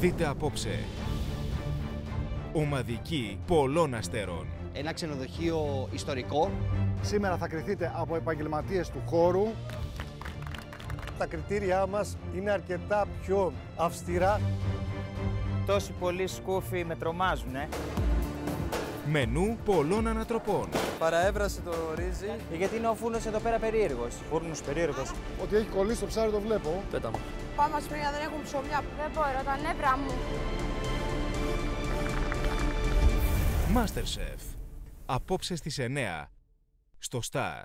Δείτε απόψε. Ομαδική πολλών αστέρων. Ένα ξενοδοχείο ιστορικό. Σήμερα θα κριθείτε από επαγγελματίες του χώρου. Τα κριτήριά μας είναι αρκετά πιο αυστηρά. Τόσοι πολλοί σκούφοι με τρομάζουν, ε. Μενού πολλών ανατροπών. Παραέβρασε το ρύζι. Γιατί είναι ο φούρνος εδώ πέρα περίεργος. Φούρνος περίεργος. Ότι έχει κολλήσει το ψάρι το βλέπω. Πέτα μου. Πάμε σπίτι, δεν έχουν ψωμιά. Δεν μπορώ, τα νεύρα μου. Masterchef. Απόψε στις 9. Στο Star.